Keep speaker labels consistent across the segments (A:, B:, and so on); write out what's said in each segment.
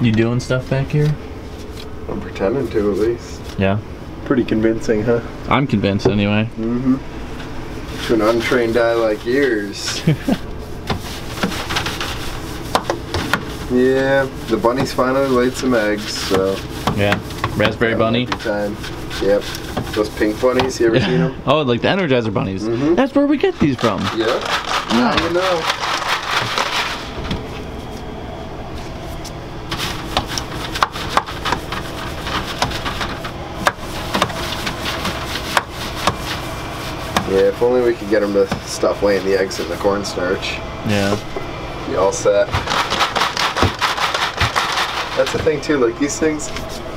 A: You doing stuff back here?
B: I'm pretending to at least.
A: Yeah.
B: Pretty convincing, huh?
A: I'm convinced anyway.
B: Mm-hmm. To an untrained eye like yours. yeah, the bunnies finally laid some eggs, so.
A: Yeah. Raspberry bunny.
B: Time. Yep. Those pink bunnies, you ever seen them?
A: oh, like the Energizer bunnies.
B: Mm -hmm.
A: That's where we get these from.
B: Yep. Now you know. Yeah, if only we could get them to stop laying the eggs in the cornstarch.
A: Yeah.
B: Be all set. That's the thing too, like these things,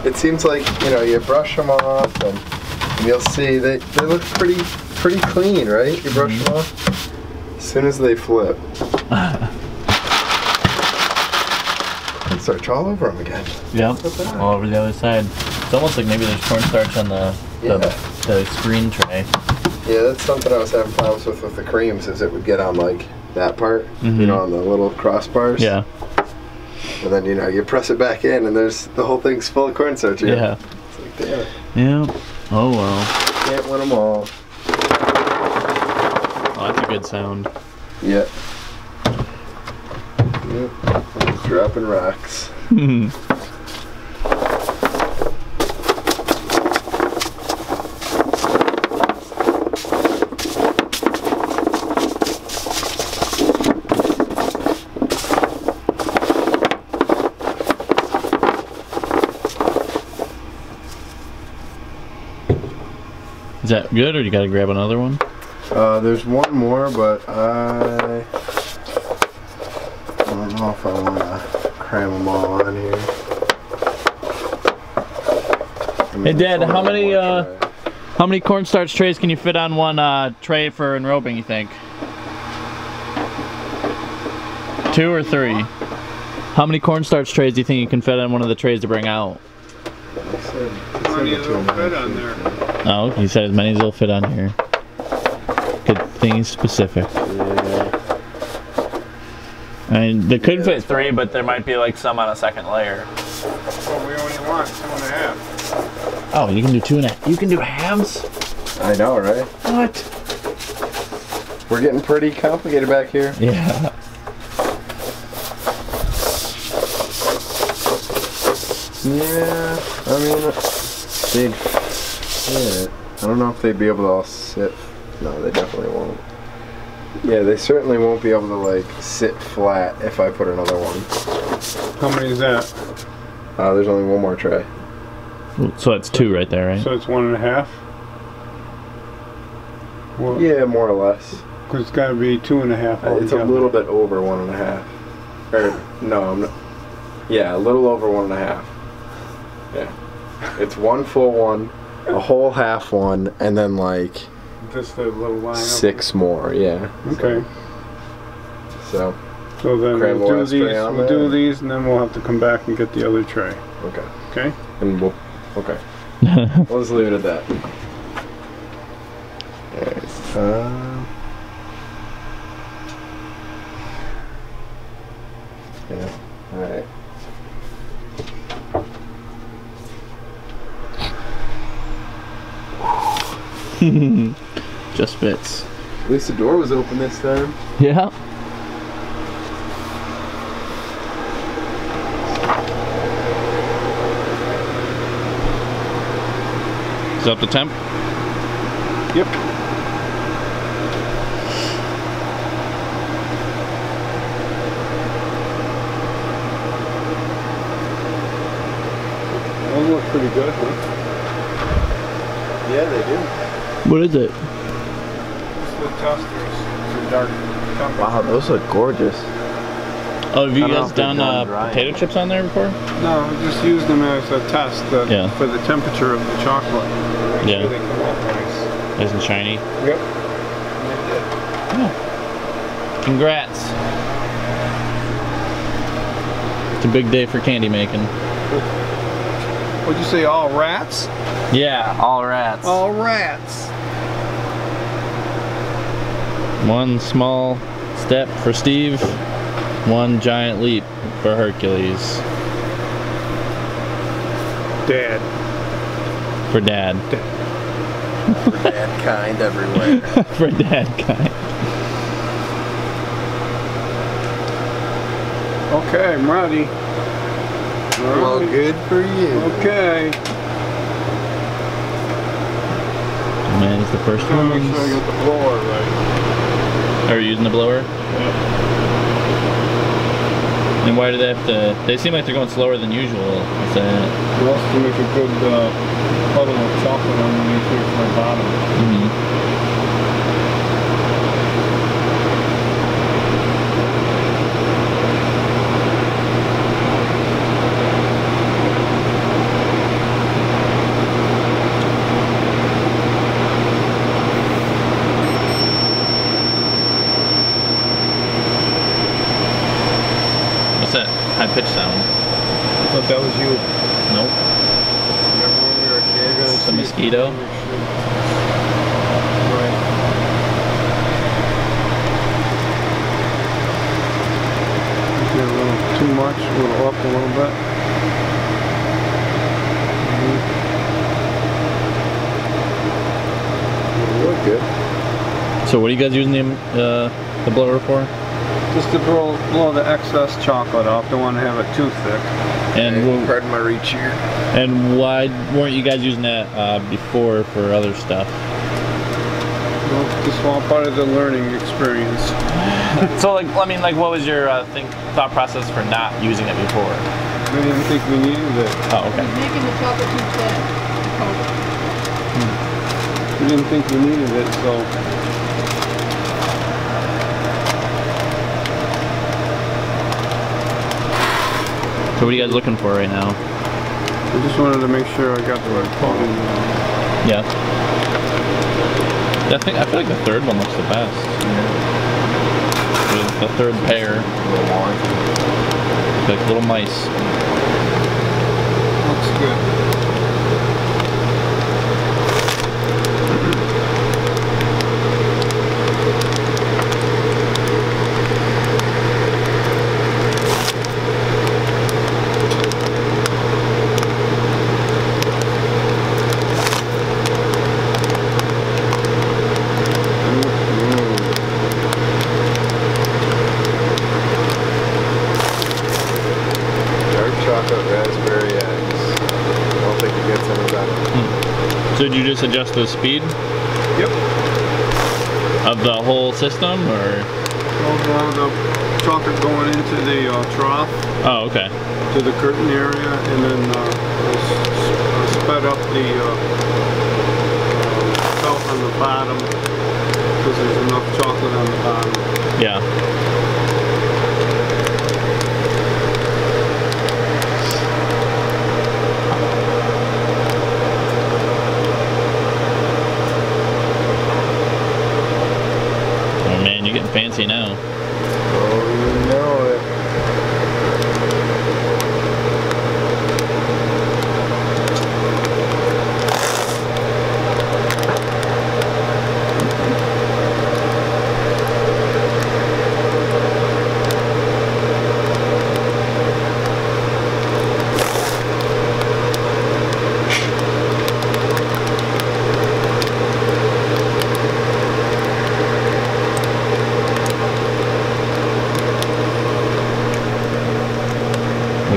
B: it seems like, you know, you brush them off and, and you'll see they, they look pretty pretty clean, right? You brush them mm-hmm. off. As soon as they flip. Cornstarch all over them again.
A: Yep.
B: Look at that.
A: All over the other side. It's almost like maybe there's cornstarch on the the,
B: Yeah.
A: the screen tray.
B: Yeah, that's something I was having problems with with the creams is it would get on like that part, you
A: Mhm.
B: know, on the little crossbars.
A: Yeah.
B: And then, you know, you press it back in and there's the whole thing's full of cornstarch.
A: Yeah.
B: It's like, damn it.
A: Yeah. Oh well.
B: Can't win them all.
A: Oh, that's a good sound.
B: Yep. Yep. Dropping rocks.
A: that good, or you gotta grab another one?
B: Uh, there's one more, but I, I don't know if I want to cram them all on here. I mean,
A: Hey, Dad, how many, uh,
B: tray.
A: How many cornstarch trays can you fit on one uh, tray for enrobing? You think? Two or three? How many cornstarch trays do you think you can fit on one of the trays to bring out?
B: They said- they said
C: Plenty
B: the
C: of
B: two and a
C: little
B: half
C: fit on
B: feet.
A: Oh, he said as many as will fit on here. Good thing specific.
B: Yeah.
A: I mean, they could
B: Yeah,
A: fit three, but there might be like some on a second layer.
C: Well, we only want two and a half.
A: Oh, you can do two and a. You can do halves.
B: I know, right?
A: What?
B: We're getting pretty complicated back here.
A: Yeah.
B: Yeah, I mean, they'd fit. I don't know if they'd be able to all sit. No, they definitely won't. Yeah, they certainly won't be able to like sit flat if I put another one.
C: How many is that?
B: Uh, there's only one more tray.
A: So that's two right there, right?
C: So it's one and a half? Well,
B: Yeah, more or less.
C: Cause it's gotta be two and a half
B: Uh, It's a little bit over one and a half. Or no, I'm not. Yeah, a little over one and a half. Yeah, it's one full one, a whole half one, and then like
C: Just a little line. up.
B: six more. Yeah.
C: Okay.
B: So
C: So then
B: Cram
C: we'll do these, we'll
B: there.
C: do these and then we'll have to come back and get the other tray.
B: okay,
C: Okay?
B: and we'll okay. We'll just leave it at that. Alright. Um, yeah. Alright.
A: Just fits.
B: At least the door was open this time.
A: Yeah. Is that the temp?
C: Yep. Those look pretty good, huh?
B: Yeah, they do.
A: What is it?
C: It's the testers for dark.
B: Wow, those look gorgeous.
A: Oh, have you
B: I don't know
A: guys
B: if they've
A: done uh,
B: dry
A: potato chips on there before?
C: No, we just used them as a test uh,
A: Yeah.
C: for the temperature of the chocolate. Make
A: Yeah.
C: sure they come nice.
A: Nice and shiny.
C: Yep.
A: Congrats. It's a big day for candy making.
C: What'd you say all rats?
A: Yeah, all rats.
C: All rats.
A: One small step for Steve, one giant leap for Hercules.
C: Dad.
A: For dad.
B: For Dad, kind everywhere.
A: For dad kind.
C: Okay, I'm ready.
B: well,
C: Alright.
B: good for you.
C: Okay.
A: Man, it's the first
C: Gotta make sure I get the blower right.
A: Are you using the blower? Yeah. And why do they have to? They seem like they're going slower than usual. Is that?
C: Well, to make a good uh, puddle of chocolate underneath here for the bottom.
A: mhm. What's that high pitch sound?
C: I thought that was you.
A: Nope.
B: Remember when we were kids?
A: It's a mosquito.
C: Right. Okay, a little too much, a little up a little bit.
B: Look good.
A: So what are you guys using the uh, the blower for?
C: Just to blow, blow the excess chocolate off. Don't want to have it too thick.
A: And
B: Hey,
A: wh-
B: pardon my reach here.
A: and why weren't you guys using that uh, before for other stuff?
C: Well, just all part of the learning experience.
A: So like, I mean, like, what was your uh, think thought process for not using it before?
C: We didn't think we needed it.
A: Oh, okay.
D: Making the chocolate too thin.
C: We didn't think we needed it, so
A: So what are you guys looking for right now?
C: I just wanted to make sure I got the right coating.
A: Yeah. I think I feel like the third one looks the best. The, the third pair, like little mice.
C: Looks good.
B: Dark chocolate raspberry eggs. I don't think it gets any better.
A: So did you just adjust the speed
C: Yep.
A: of the whole system, or?
C: Well, the chocolate going into the uh, trough
A: Oh, okay.
C: to the curtain area, and then uh, I s- s- sped up the uh, felt on the bottom because there's enough chocolate on the bottom.
A: Yeah.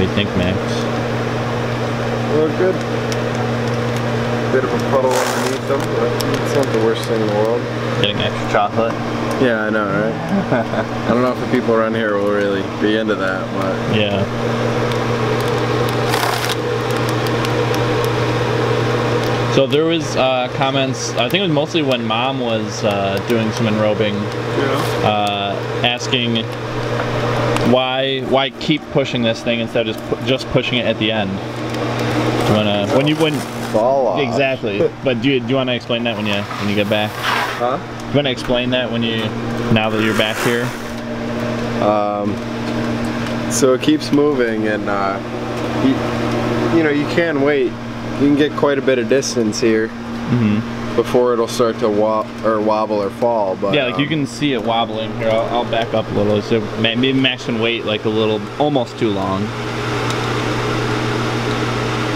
A: Do you think, Max?
B: Well, good. Bit of a puddle underneath them, but it's not the worst thing in the world.
A: Getting extra chocolate?
B: Yeah, I know, right? I don't know if the people around here will really be into that, but
A: Yeah. So there was uh, comments. I think it was mostly when Mom was uh, doing some enrobing,
C: Yeah.
A: uh, asking why why keep pushing this thing instead of just pu- just pushing it at the end. Wanna when you when
B: fall off.
A: exactly? but do you, do you want to explain that when you when you get back?
B: Huh?
A: Do you want to explain that when you now that you're back here?
B: Um, so it keeps moving, and uh, you, you know you can wait. You can get quite a bit of distance here
A: Mm-hmm.
B: Before it'll start to wo- or wobble or fall. But
A: Yeah, like you
B: um,
A: can see it wobbling. Here, I'll, I'll back up a little. So maybe Max can wait like a little, almost too long.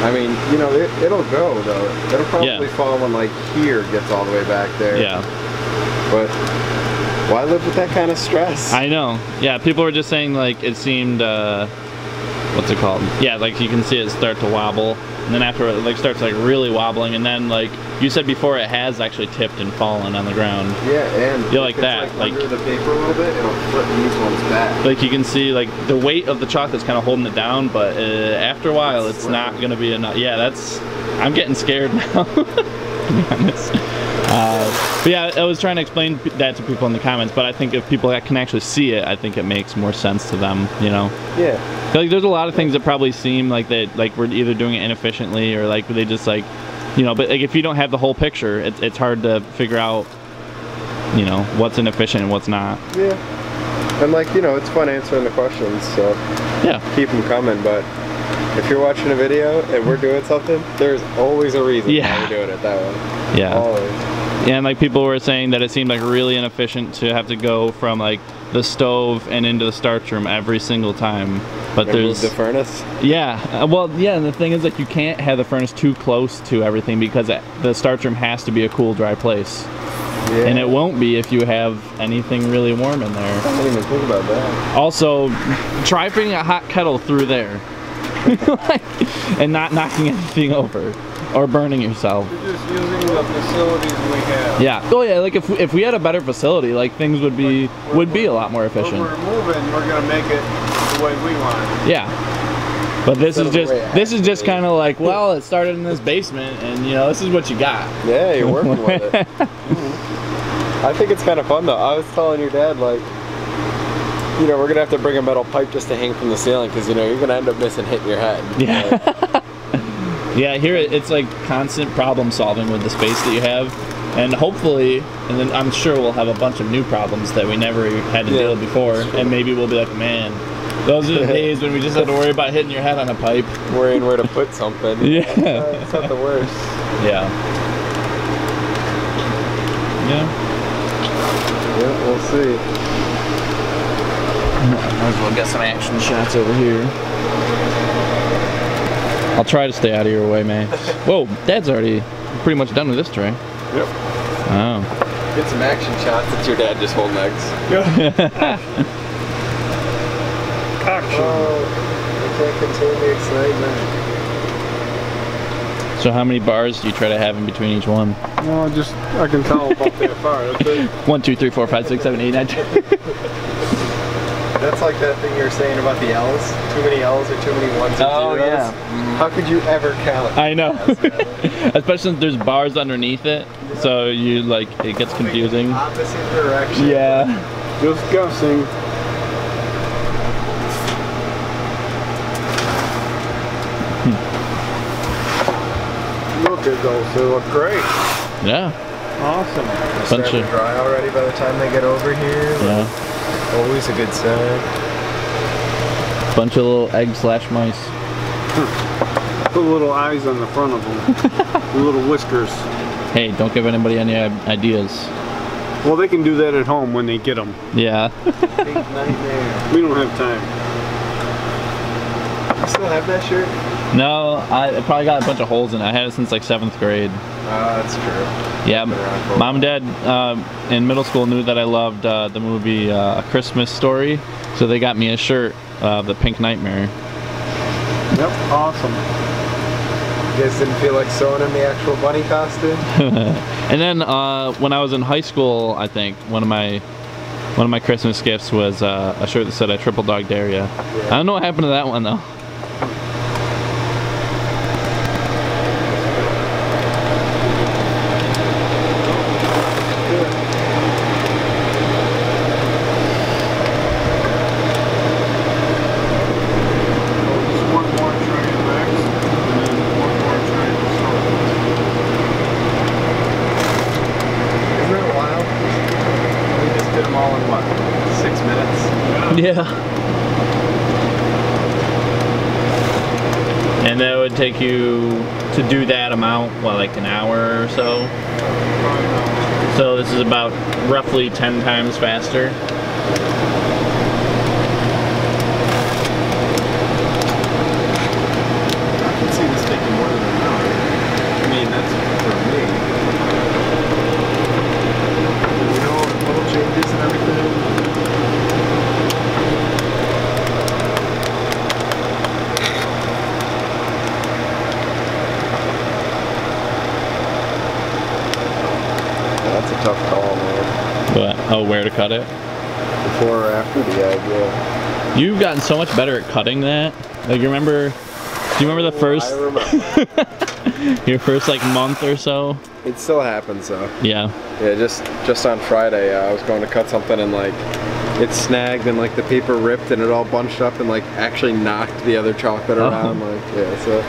B: I mean, you know, it, it'll go though. It'll probably
A: Yeah.
B: fall when like here gets all the way back there.
A: Yeah.
B: But why live with that kind of stress?
A: I know. Yeah, people were just saying like it seemed uh what's it called? Yeah, like you can see it start to wobble. And then after it like starts like really wobbling and then like you said before it has actually tipped and fallen on the ground.
B: yeah, and
A: You like that, like-
B: under the paper a little bit, it'll flip these ones back.
A: Like you can see like the weight of the chocolate's kind of holding it down, but uh, after a while it's not going to be enough. Yeah, that's I'm getting scared now. to be honest. Uh, but yeah, I was trying to explain that to people in the comments, but I think if people can actually see it, I think it makes more sense to them, you know.
B: Yeah.
A: Like there's a lot of things that probably seem like that like we're either doing it inefficiently or like they just like you know, but like if you don't have the whole picture, it's it's hard to figure out you know, what's inefficient and what's not.
B: Yeah. And like, you know, it's fun answering the questions, so
A: Yeah.
B: keep them coming, but if you're watching a video and we're doing something, there's always a reason
A: Yeah.
B: why we're doing it that way.
A: Yeah.
B: Always.
A: Yeah, and like people were saying that it seemed like really inefficient to have to go from like the stove and into the starch room every single time. But
B: And
A: there's
B: the furnace.
A: yeah, uh, well yeah, and the thing is like you can't have the furnace too close to everything because it, the starch room has to be a cool, dry place,
B: Yeah.
A: and it won't be if you have anything really warm in there.
B: I didn't even think about that.
A: Also, try putting a hot kettle through there, and not knocking anything over or burning yourself.
C: We're just using the facilities we have.
A: Yeah. Oh yeah. Like if if we had a better facility, like things would be would be a lot more efficient.
C: we're moving, we're gonna make it the way we want it.
A: Yeah. But this
B: Instead
A: is just this is just kind of like well, it started in this basement, and you know this is what you got.
B: Yeah, you're working with it. Mm-hmm. I think it's kind of fun though. I was telling your dad like, you know, we're gonna have to bring a metal pipe just to hang from the ceiling because you know you're gonna end up missing hitting your head.
A: Yeah. Yeah. Here it's like constant problem solving with the space that you have. And hopefully, and then I'm sure we'll have a bunch of new problems that we never had to
B: Yeah,
A: deal with before. And maybe we'll be like, man, those are the days when we just had to worry about hitting your head on a pipe.
B: worrying where to put something.
A: Yeah.
B: It's not the worst.
A: Yeah. Yeah.
B: Yeah, we'll see.
A: Might as well get some action shots over here. I'll try to stay out of your way, man. Whoa, Dad's already pretty much done with this tray.
C: Yep.
A: Oh.
B: Get some action shots. It's your dad just holding eggs.
C: Action.
B: Oh, I can't contain the excitement.
A: So how many bars do you try to have in between each one?
C: Well, just I can tell about that far. That's it.
A: One, two, three, four, five, six, seven, eight, nine, ten.
B: That's like that thing you were saying about the L's. Too many L's or too many ones and
A: Oh,
B: zeros.
A: yeah.
B: How could you ever count?
A: I know. Especially since there's bars underneath it, so you like it gets confusing.
B: Opposite direction.
A: Yeah.
C: Just guessing. Look at those. They look great.
A: Yeah.
C: Awesome.
A: Bunch of
B: dry already by the time they get over here.
A: yeah.
B: Always a good sign.
A: Bunch of little egg slash mice.
C: Put little eyes on the front of them. little whiskers.
A: Hey, don't give anybody any ideas.
C: Well, they can do that at home when they get them.
A: Yeah.
B: Big nightmare.
C: We don't have time.
B: You still have that shirt?
A: No, I probably got a bunch of holes in it. I had it since like seventh grade.
B: Uh, that's true.
A: Yeah,
B: Been around for a
A: mom and dad uh, in middle school knew that I loved uh, the movie uh, A Christmas Story, so they got me a shirt of the Pink Nightmare.
C: Yep. Awesome.
B: You guys didn't feel like sewing in the actual bunny costume?
A: And then uh, when I was in high school, I think one of my one of my Christmas gifts was uh, a shirt that said "I triple dog dare ya." I don't know what happened to that one though.
C: Just one more tray of eggs, and then one more tray of salt.
B: Isn't it wild? We just did them all in what? Six minutes?
A: Yeah. And that would take you to do that amount, well, like an hour or so? So this is about roughly 10 times faster.
B: I can see this taking
A: Oh, where to cut it?
B: Before or after the egg, yeah.
A: You've gotten so much better at cutting that. Like, you remember? Do you remember the first,
B: remember.
A: your first like month or so?
B: it still happens though.
A: Yeah.
B: Yeah, just just on Friday, uh, I was going to cut something and like it snagged and like the paper ripped and it all bunched up and like actually knocked the other chocolate
A: Oh.
B: around. Like yeah, so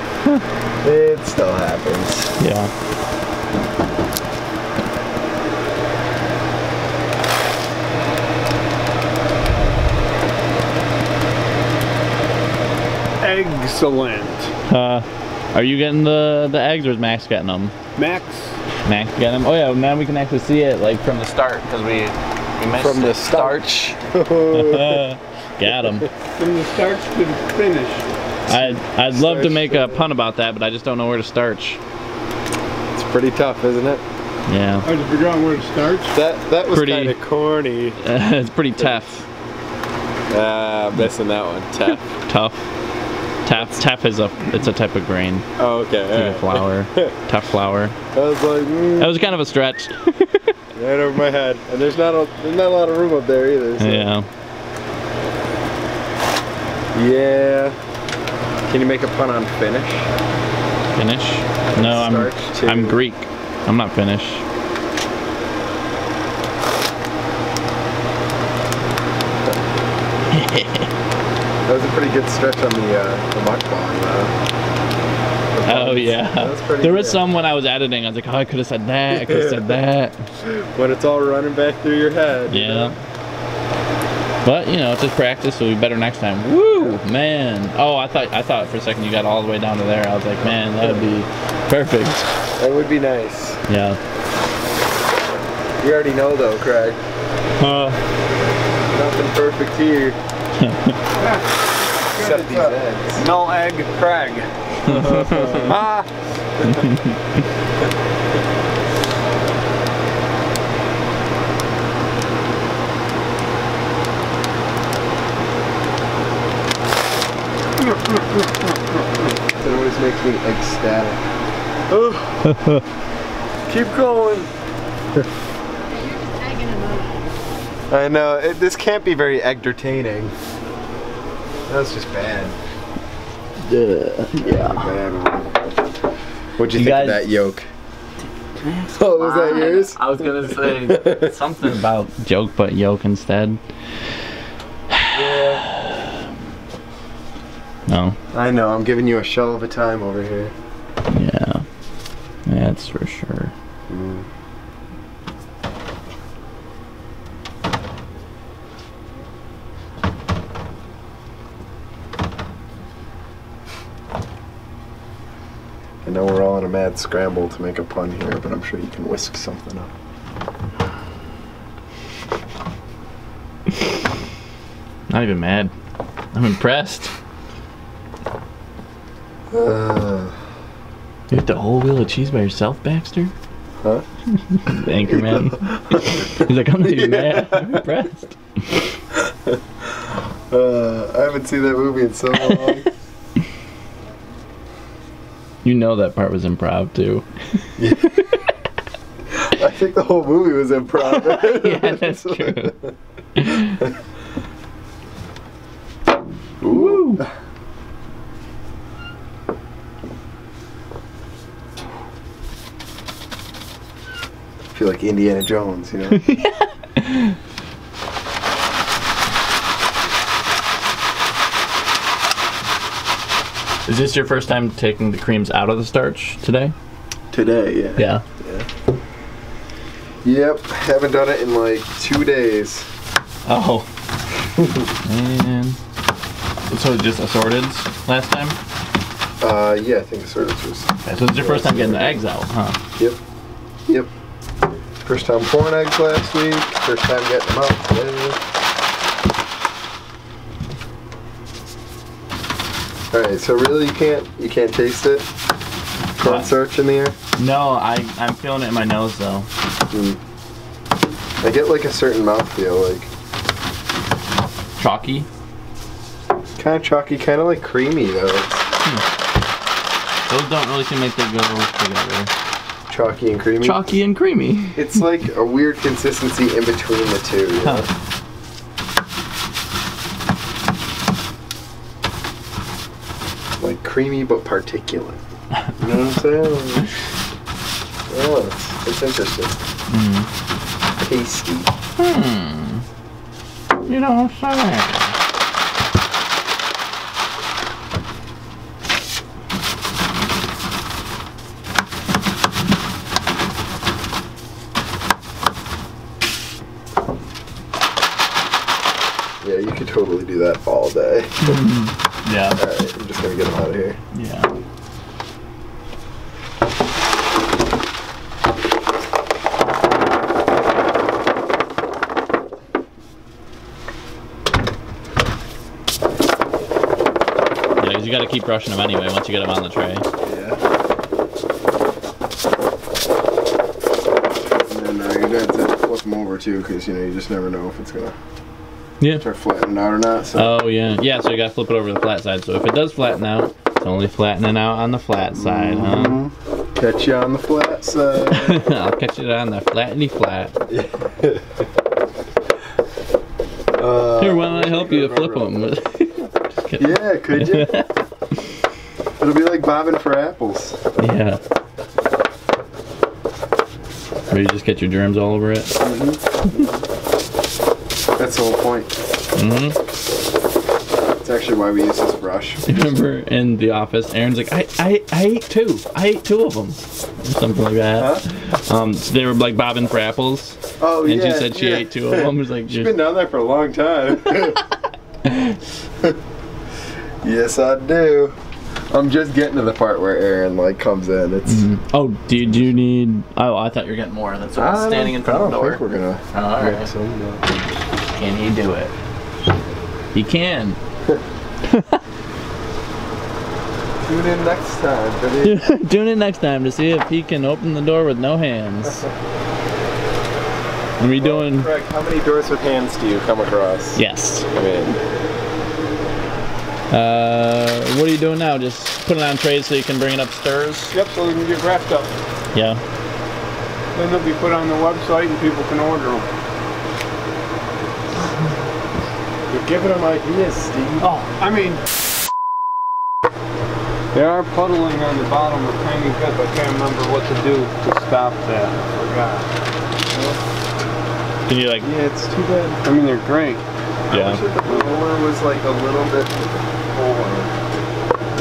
B: it still happens.
A: Yeah.
C: Excellent.
A: Uh, are you getting the the eggs or is Max getting them?
C: Max,
A: Max getting them. Oh yeah, now we can actually see it like from the start because we we missed
B: From the
A: it.
B: starch.
A: Got him.
C: from the start to the finish.
A: I'd I'd love to make a pun about that, but I just don't know where to starch.
B: It's pretty tough, isn't it?
A: Yeah,
C: Hard to figure out where to starch?
B: That that was
A: Pretty-
B: kind of corny.
A: it's pretty tough.
B: Ah, missing that one. Tough.
A: Tough. Tough is a it's a type of grain.
B: Oh, okay.
A: Like a flour. tough flour.
B: I was like, mm,
A: That was kind of a stretch.
B: right over my head, and there's not a there's not a lot of room up there either. So.
A: yeah.
B: Yeah. Can you make a pun on finish?
A: Finnish? No, I'm I'm Greek. I'm not Finnish.
B: That was a pretty good stretch on the uh, the mukbang. Uh,
A: Oh yeah.
B: Was
A: There was
B: good.
A: some when I was editing. I was like, oh, I could have said that. I could have said that.
B: when it's all running back through your head. you
A: Yeah.
B: know?
A: But you know, it's just practice, so we better next time. Woo, man! Oh, I thought I thought for a second you got all the way down to there. I was like, man, that would be perfect.
B: That would be nice.
A: Yeah.
B: You already know though, Craig.
A: Uh,
B: Nothing perfect here. Except these eggs.
C: No egg, Craig.
B: Ah! It always makes me ecstatic. Keep going. I know, it, this can't be very entertaining. That's just bad.
A: yeah.
B: Bad. What'd you,
A: You
B: think
A: guys-
B: of that yolk? Oh, was that yours?
A: I was gonna say something about joke, but yoke instead.
B: Yeah.
A: No.
B: I know, I'm giving you a shell of a time over here.
A: Yeah. That's for sure.
B: I know we're all in a mad scramble to make a pun here, but I'm sure you can whisk something up.
A: Not even mad. I'm impressed.
B: Uh,
A: You ate the whole wheel of cheese by yourself, Baxter?
B: huh?
A: The Anchorman. He's like, I'm not even mad. I'm impressed.
B: Uh, I haven't seen that movie in so long.
A: You know that part was improv too.
B: I think the whole movie was improv.
A: yeah, that's true.
B: Ooh. I feel like Indiana Jones, you know?
A: Is this your first time taking the creams out of the starch today?
B: Today, yeah.
A: Yeah. yeah.
B: Yep, haven't done it in like two days.
A: Oh. and So just assorteds last time?
B: Uh, yeah, I think service was.
A: Okay, so it's your first time getting the eggs out, huh?
B: Yep. Yep. First time pouring eggs last week. First time getting them out today. All right, so really you can't you can't taste it.
A: What?
B: Cornstarch in the air.
A: No, I, I'm feeling it in my nose though. Hmm.
B: I get like a certain mouthfeel, like
A: Chalky.
B: kind of chalky, kind of like creamy though. It's
A: Those don't really seem like they go together.
B: Chalky and creamy.
A: chalky and creamy.
B: It's like a weird consistency in between the two. You know? Like creamy but particulate. You know what I'm saying? oh, it's, it's interesting. Tasty. Hmm.
A: You know what I'm say.
B: Yeah, you could totally do that all day.
A: Yeah.
B: Alright, I'm just gonna get them out of here.
A: Yeah. Yeah, 'cause you got to keep brushing them anyway once you get them on the tray.
B: Yeah. And then uh, you're gonna have to flip them over too, because you know you just never know if it's gonna
A: Yeah.
B: start flattening out or not. So
A: Oh yeah, yeah. So you got to flip it over the flat side. So if it does flatten out, it's only flattening out on the flat side, huh?
B: catch you on the flat side.
A: I'll catch it on the flatteny flat.
B: uh,
A: Here, why don't I help you flip them? Just.
B: Yeah, could you? It'll be like bobbing for apples.
A: Yeah. Or you just get your germs all over it.
B: That's the whole point.
A: hmm
B: It's actually why we use this brush.
A: Remember in the office, Erin's like, I, I, I ate two. I ate two of them. Something like that. Um, so they were like bobbing for apples.
B: Oh
A: And
B: yeah.
A: And she said she
B: yeah.
A: ate two of them. It was like,
B: She's been down there for a long time. yes, I do. I'm just getting to the part where Erin like comes in. It's.
A: oh, did you need? Oh, I thought you were getting more. That's why I'm standing in front
B: I
A: of the
B: don't think we're gonna.
A: Oh, all right.
B: Mix them, but-
A: Can he do it? He can.
B: Tune in next time, buddy.
A: Tune in next time to see if he can open the door with no hands. Are we doing?
B: Greg, how many doors with hands do you come across?
A: Yes.
B: I mean,
A: Uh, what are you doing now? Just put it on trays so you can bring it upstairs?
C: Yep, so they can get wrapped up.
A: Yeah.
C: Then they'll be put on the website and people can order them.
B: You're giving them ideas, Steve.
C: Oh, I mean, they are puddling on the bottom a tiny bit. but I can't remember what to do to stop that. I forgot.
A: Can you like?
B: Yeah, it's too bad.
C: I mean, they're great.
B: I
A: Yeah.
B: wish that the blower was like a little bit before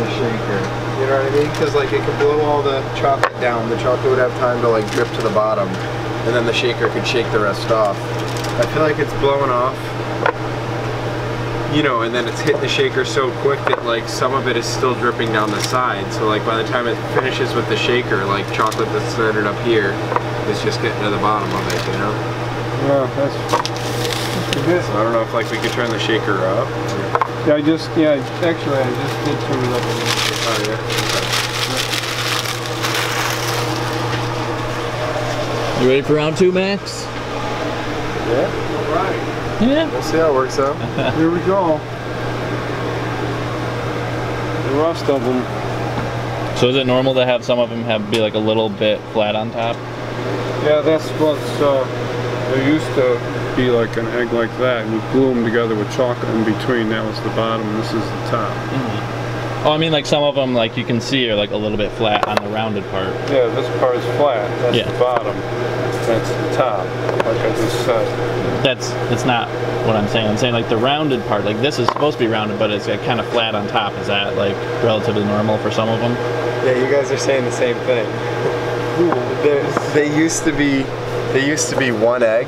B: the shaker. You know what I mean? Because like it could blow all the chocolate down. The chocolate would have time to like drip to the bottom, and then the shaker could shake the rest off. I feel like it's blowing off. You know, and then it's hit the shaker so quick that like some of it is still dripping down the side. So like by the time it finishes with the shaker, like chocolate that's started up here is just getting to the bottom of it. You know.
C: Yeah, that's, that's good.
B: So I don't know if like we could turn the shaker up.
C: Yeah, I just, yeah, actually, I just did turn it up a little bit.
B: Oh yeah.
A: You ready for round two, Max?
B: Yeah.
C: All right,
A: Yeah.
B: We'll see how it works out.
C: here we go. The rest of them.
A: So is it normal to have some of them have be like a little bit flat on top?
C: Yeah, that's what's, uh, there used to be like an egg like that, and you glue them together with chocolate in between. That was the bottom, and this is the top.
A: Oh, I mean like some of them like you can see are like a little bit flat on the rounded part.
C: Yeah, this part is flat. That's
A: Yeah.
C: the bottom. That's the top, like I just said.
A: That's that's not what I'm saying. I'm saying like the rounded part, like this is supposed to be rounded, but it's like kind of flat on top. Is that like relatively normal for some of them?
B: Yeah, you guys are saying the same thing. They, they used to be, they used to be one egg,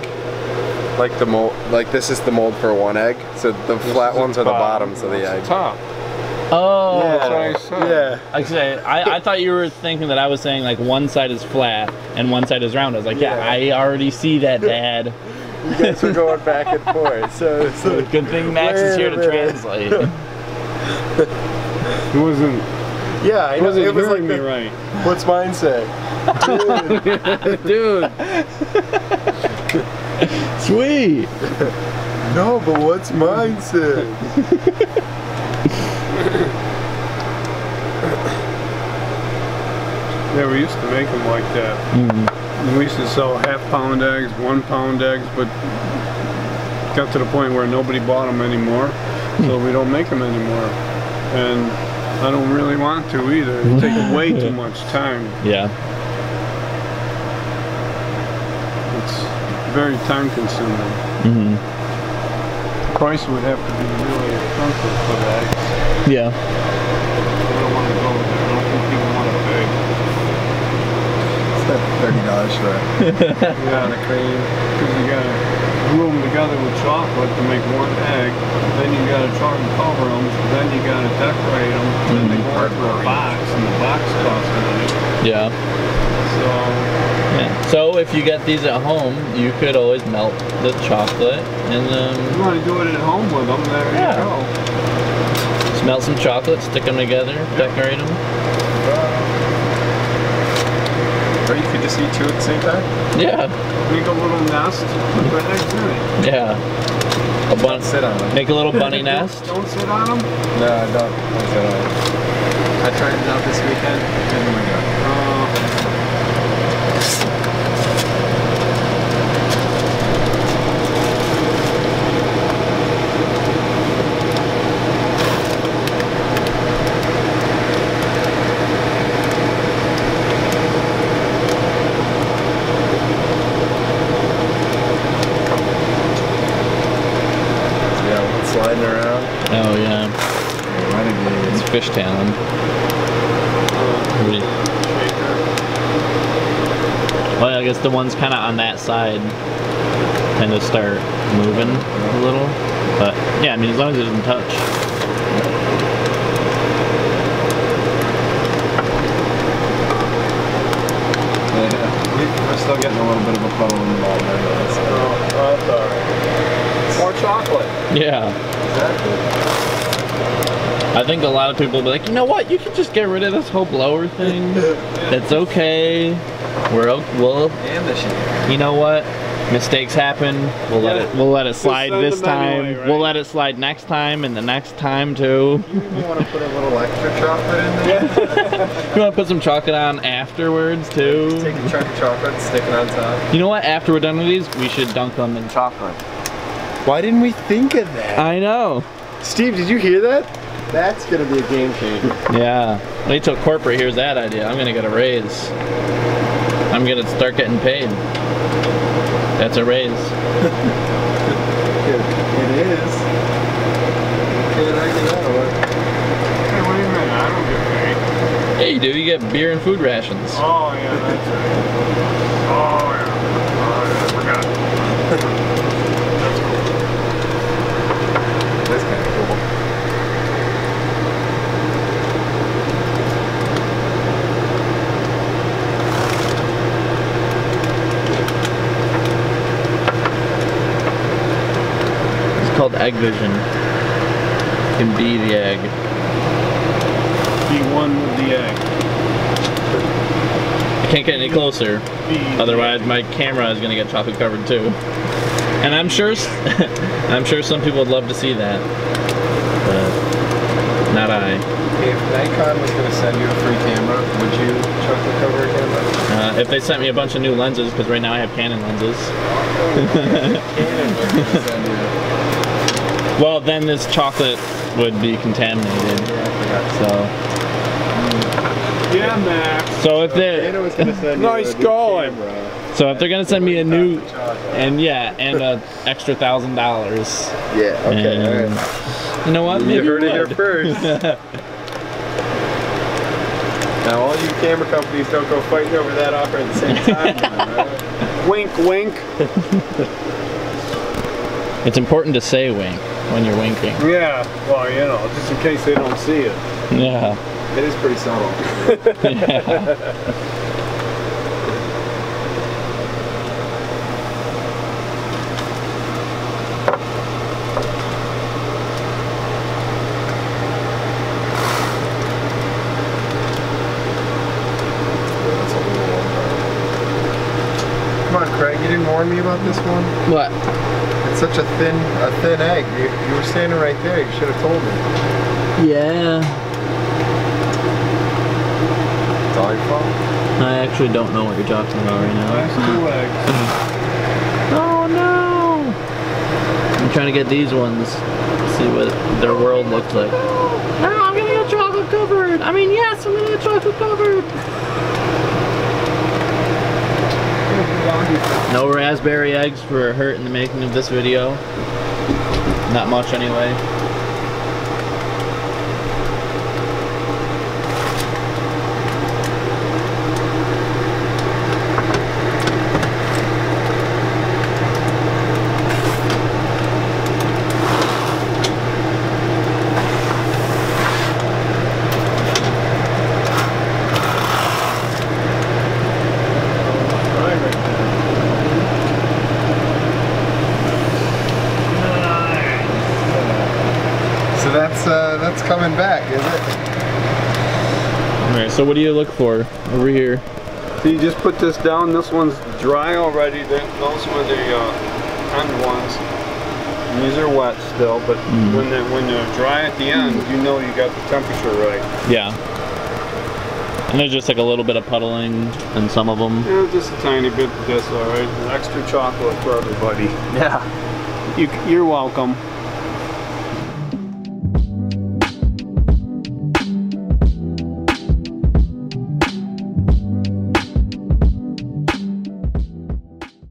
B: like the mold, like this is the mold for one egg. So the flat ones are the bottoms of the
C: That's
B: egg.
C: top.
A: Oh.
C: That's what I said.
B: Yeah.
A: Like I say, I, I thought you were thinking that I was saying like one side is flat and one side is round. I was like, yeah,
B: Yeah.
A: I already see that, Dad.
B: You guys were going back and forth. So it's like,
A: Good thing Max is here to translate.
C: It wasn't,
B: yeah, I
C: it
B: know.
C: wasn't
B: It was like
C: hearing me
B: the,
C: right.
B: what's mine say?
A: Dude. Dude. Sweet.
B: No, but what's mine say?
C: Yeah, we used to make them like that.
A: Mm.
C: We used to sell half pound eggs, one pound eggs, but got to the point where nobody bought them anymore, so we don't make them anymore. And I don't really want to either. It takes way too much time.
A: Yeah.
C: It's very time consuming.
A: hmm
C: Price would have to be really expensive for that.
A: Yeah.
C: I don't want to go there. I don't think people want to pay.
B: It's that thirty dollars for a
C: Yeah,
B: pound of cream.
C: because you gotta glue them together with chocolate to make one egg. Then you gotta char and cover them. Then you gotta decorate them. Then they go into a box, and the box costs money.
A: Yeah.
C: So
A: Yeah. So if you get these at home, you could always melt the chocolate and then.
C: you
A: um,
C: want to do it at home with them. There
A: Yeah.
C: you go.
A: just melt some chocolate, stick them together, decorate them.
B: Or you could two at the same time.
A: Yeah.
C: Make a little nest. Put the eggs in it.
A: Yeah. A bun-
B: Sit on them.
A: make a little bunny nest.
C: Don't sit on them.
B: No, I don't. Don't sit on them. I tried it out this weekend. Oh my god.
C: Oh, Uh,
B: Yeah, one sliding around.
A: Oh yeah.
B: Renegades.
A: It's fishtailing. What do Well, I guess the ones kind of on that side tend to start moving a little. But yeah, I mean, as long as it doesn't touch.
B: Yeah. We- We're still getting a little bit of a puddle in the bottom anyway. So.
C: oh, that's all right. More chocolate.
A: Yeah. I think a lot of people will be like, you know what? You can just get rid of this whole blower thing. It's okay. We're okay. we'll,
B: And the shit.
A: you know what? Mistakes happen. We'll let it. We'll let it slide this time.
C: anyway, right?
A: We'll let it slide next time and the next time too.
B: You want to put a little extra chocolate in there?
A: You want to put some chocolate on afterwards too?
B: Take a chunk of chocolate, stick it on top.
A: You know what? After we're done with these, we should dunk them in chocolate.
B: Why didn't we think of that?
A: I know.
B: Steve, did you hear that? That's gonna be a game changer.
A: Yeah. Wait till corporate hears that idea. I'm gonna get a raise. I'm gonna start getting paid. That's a raise.
B: It is. Can't argue that
C: Hey, wait a minute. I don't get paid.
A: Yeah, you do. You get beer and food rations.
C: Oh, yeah, that's right. Oh, yeah. Oh, yeah, I forgot. That's cool.
B: one. That's kind of cool.
A: It's called Egg Vision. Can be the egg.
C: Be one with the egg.
A: I can't get any closer.
C: Be
A: Otherwise, my camera is gonna get chocolate covered too. And I'm sure, s- I'm sure some people would love to see that, but not I.
B: If Nikon was gonna send you a free camera, would you chocolate cover a camera?
A: Uh, if they sent me a bunch of new lenses, because right now I have Canon lenses.
B: Canon was gonna send you.
A: Well, then this chocolate would be contaminated.
B: Yeah, I forgot.
A: So,
C: Yeah, Max.
A: so if they,
B: Canon was gonna send
C: Nice
B: you
C: going.
A: so if they're gonna send me a new, and yeah, and a extra thousand dollars,
B: Yeah. Okay.
A: And-
B: all right.
A: you know what?
B: You
A: Maybe
B: heard it here first. Now, all you camera companies don't go fighting over that offer at the same time. right?
C: Wink, wink.
A: It's important to say wink when you're winking.
C: Yeah, well, you know, just in case they don't see it.
A: Yeah.
B: It is pretty subtle.
A: yeah.
B: That's a little. Come on, Craig. You didn't warn me about this one.
A: What?
B: It's such a thin, a thin egg. You, you were standing right there. You should have told me.
A: Yeah.
B: It's all your fault.
A: I actually don't know what you're talking about right now.
C: Last two eggs.
A: Oh no! I'm trying to get these ones, see what their world looks like. No, I'm gonna get chocolate covered! I mean, yes, I'm gonna get chocolate covered! No raspberry eggs for hurt in the making of this video. Not much anyway.
C: Right, right there.
B: So that's uh, that's coming back, is it?
A: Alright, so what do you look for over here?
C: So you just put this down. This one's dry already. Those were the uh, end ones. And these are wet still, but when they when they're dry at the end, you know you got the temperature right.
A: Yeah. And there's just like a little bit of puddling in some of them.
C: Yeah, just a tiny bit of this, all right. Extra chocolate for everybody.
A: Yeah.
C: You, you're welcome.